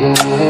Yeah.